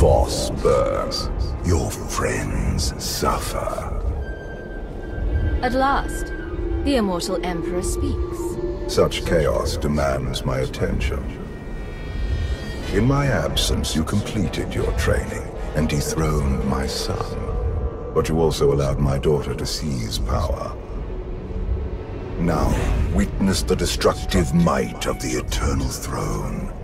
Burns, your friends suffer. At last, the immortal Emperor speaks. Such chaos demands my attention. In my absence, you completed your training and dethroned my son. But you also allowed my daughter to seize power. Now, witness the destructive might of the Eternal Throne.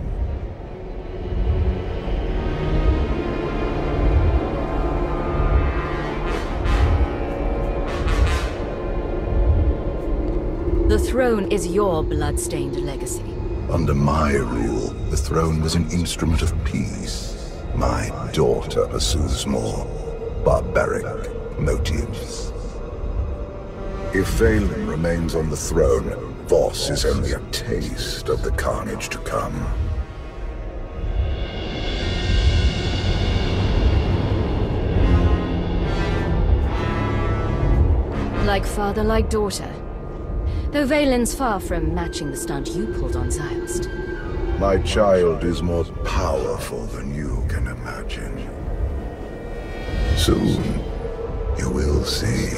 Throne is your blood-stained legacy. Under my rule, the throne was an instrument of peace. My daughter pursues more barbaric motives. If Vaylin remains on the throne, Voss is only a taste of the carnage to come. Like father, like daughter. Though Vaylin's far from matching the stunt you pulled on Ziost. My child is more powerful than you can imagine. Soon, you will see.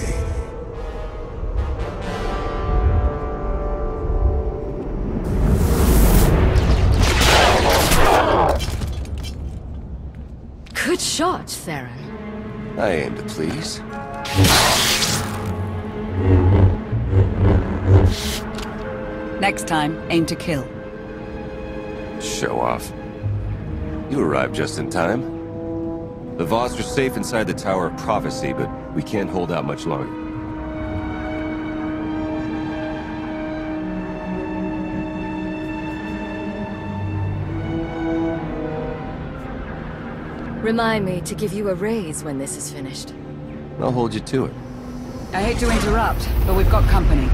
Good shot, Theron. I aim to please. Next time, aim to kill. Show off. You arrived just in time. The Voss are safe inside the Tower of Prophecy, but we can't hold out much longer. Remind me to give you a raise when this is finished. I'll hold you to it. I hate to interrupt, but we've got company.